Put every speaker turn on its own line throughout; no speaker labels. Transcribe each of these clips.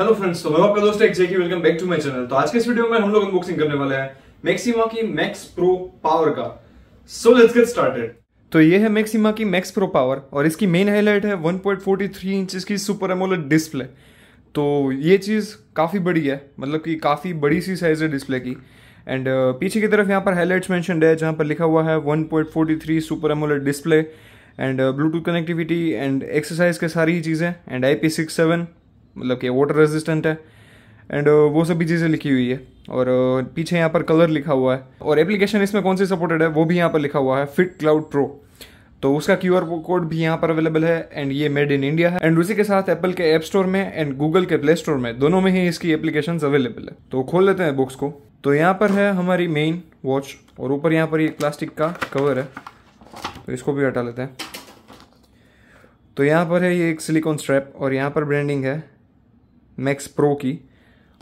Hello friends तो मैं आपका दोस्त एक Jackie welcome back to my channel तो आज के इस वीडियो में हम लोग अनबॉक्सिंग करने वाले हैं मैक्सिमा की मैक्स प्रो पावर का। सो लेट्स गेट स्टार्टेड तो ये है मैक्सिमा की मैक्स प्रो पावर और इसकी मेन हाईलाइट है 1.43 इंचेस की सुपर एमोलेड डिस्प्ले तो ये चीज़ काफ़ी बड़ी है मतलब कि काफ़ी बड़ी सी साइज़ है डिस्प्ले की। एंड uh, पीछे की तरफ़ यहाँ पर हाईलाइट्स मेंशनड है जहाँ पर लिखा हुआ है 1.43 super AMOLED display and Bluetooth connectivity and exercise के सारी ही चीज़ें and I P six seven मतलब कि वाटर रेजिस्टेंट है। एंड uh, वो सभी चीज़ें लिखी हुई है। और uh, पीछे यहाँ पर कलर लिखा हुआ है। और एप्लीकेशन इसमें कौन सी सपोर्टेड है वो भी यहाँ पर लिखा हुआ है फिट क्लाउड प्रो तो उसका क्यू आर कोड भी यहाँ पर अवेलेबल है एंड ये मेड इन इंडिया है। एंड उसी के साथ एप्पल के ऐप स्टोर में एंड गूगल के प्ले स्टोर में दोनों में ही इसकी एप्लीकेशन अवेलेबल है। तो खोल लेते हैं बुक्स को। तो यहाँ पर है हमारी मेन वॉच और ऊपर यहाँ पर ये प्लास्टिक का कवर है। तो इसको भी हटा लेते हैं। तो यहाँ पर है ये एक सिलिकॉन स्ट्रैप और यहाँ पर ब्रांडिंग है। मैक्स प्रो की।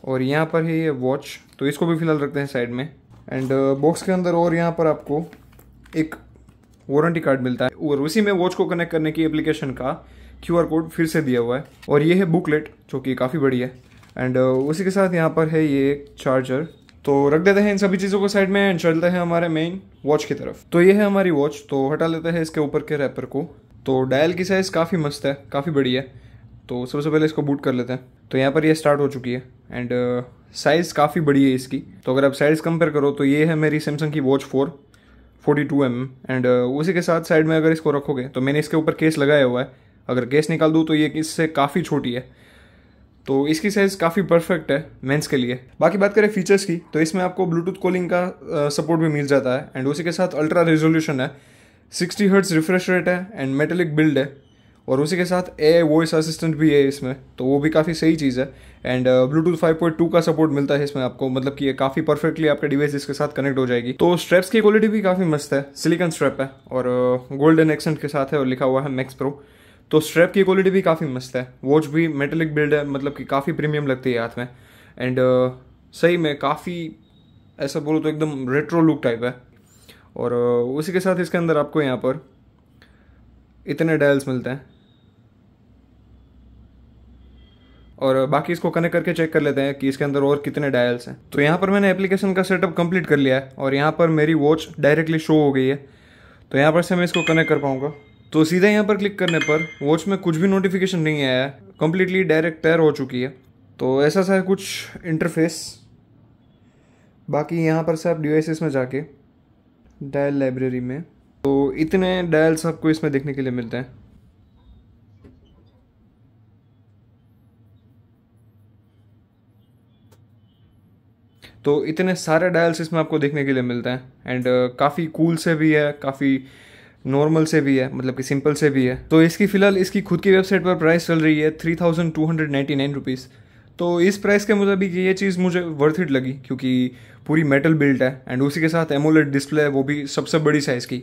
और यहाँ पर है ये वॉच तो इसको भी फ़िलहाल रखते हैं साइड में। एंड बॉक्स के अंदर और यहाँ पर आपको एक वारंटी कार्ड मिलता है। और उसी में वॉच को कनेक्ट करने की एप्लीकेशन का क्यू आर कोड फिर से दिया हुआ है। और ये है बुकलेट जो कि काफ़ी बड़ी है। एंड उसी के साथ यहाँ पर है ये एक चार्जर तो रख देते हैं इन सभी चीज़ों को साइड में एंड चलते हैं हमारे मेन वॉच की तरफ़। तो ये है हमारी वॉच तो हटा लेते हैं इसके ऊपर के रैपर को। तो डायल की साइज़ काफ़ी मस्त है, काफ़ी बड़ी है। तो सबसे पहले इसको बूट कर लेते हैं। तो यहाँ पर ये स्टार्ट हो चुकी है। एंड साइज़ काफ़ी बड़ी है इसकी। तो अगर आप साइज़ कंपेयर करो तो ये है मेरी सैमसंग की watch four forty two M and उसी के साथ साइड में अगर इसको रखोगे तो मैंने इसके ऊपर केस लगाया हुआ है। अगर केस निकाल दूँ तो ये इससे काफ़ी छोटी है। तो इसकी साइज़ काफ़ी परफेक्ट है मेंस के लिए। बाकी बात करें फीचर्स की तो इसमें आपको ब्लूटूथ कॉलिंग का सपोर्ट भी मिल जाता है। एंड उसी के साथ अल्ट्रा रेजोल्यूशन है। सिक्सटी हर्ट्स रिफ्रेश रेट है। एंड मेटेलिक बिल्ड है। और उसी के साथ ए वॉइस असिस्टेंट भी है इसमें तो वो भी काफ़ी सही चीज़ है। And Bluetooth five point two का सपोर्ट मिलता है इसमें आपको मतलब कि ये काफ़ी परफेक्टली आपके डिवाइस इसके साथ कनेक्ट हो जाएगी। तो स्ट्रैप्स की क्वालिटी भी काफ़ी मस्त है सिलिकन स्ट्रैप है और गोल्डन एक्सेंट के साथ है और लिखा हुआ है मैक्स प्रो तो स्ट्रैप की क्वालिटी भी काफ़ी मस्त है वॉच भी मेटेलिक बिल्ड है मतलब कि काफ़ी प्रीमियम लगती है हाथ में। एंड uh, सही में काफ़ी ऐसा बोलो तो एकदम रेट्रो लुक टाइप है। और uh, उसी के साथ इसके अंदर आपको यहाँ पर इतने डायल्स मिलते हैं। और बाकी इसको कनेक्ट करके चेक कर लेते हैं कि इसके अंदर और कितने डायल्स हैं। तो यहाँ पर मैंने एप्लीकेशन का सेटअप कंप्लीट कर लिया है और यहाँ पर मेरी वॉच डायरेक्टली शो हो गई है। तो यहाँ पर से मैं इसको कनेक्ट कर पाऊँगा। तो सीधे यहाँ पर क्लिक करने पर वॉच में कुछ भी नोटिफिकेशन नहीं आया है। कम्प्लीटली डायरेक्ट तैयार हो चुकी है। तो ऐसा सा है कुछ इंटरफेस बाकी यहाँ पर से आप डिवाइसेस में जाके डायल लाइब्रेरी में। तो इतने डायल्स आपको इसमें देखने के लिए मिलते हैं। तो इतने सारे डायल्स इसमें आपको देखने के लिए मिलते हैं। एंड काफ़ी कूल से भी है काफ़ी नॉर्मल से भी है मतलब कि सिंपल से भी है। तो इसकी फ़िलहाल इसकी खुद की वेबसाइट पर प्राइस चल रही है three thousand two hundred ninety nine rupees तो इस प्राइस के मुताबिक ये चीज़ मुझे वर्थ इट लगी क्योंकि पूरी मेटल बिल्ट है। एंड उसी के साथ एमोलेट डिस्प्ले है वो भी सबसे बड़ी साइज़ की।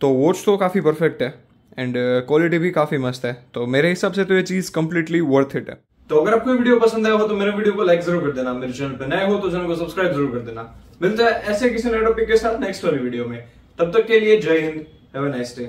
तो वॉच तो काफ़ी परफेक्ट है। एंड क्वालिटी uh, भी काफ़ी मस्त है। तो मेरे हिसाब से तो ये चीज़ कम्प्लीटली वर्थ इट है। तो अगर आपको वीडियो पसंद आया हो तो मेरे वीडियो को लाइक ज़रूर कर देना, मेरे चैनल पर नए हो तो चैनल को सब्सक्राइब ज़रूर कर देना। मिलता है ऐसे किसी नए टॉपिक के साथ नेक्स्ट वाली वीडियो में। तब तक के लिए जय हिंद हैव अ नाइस डे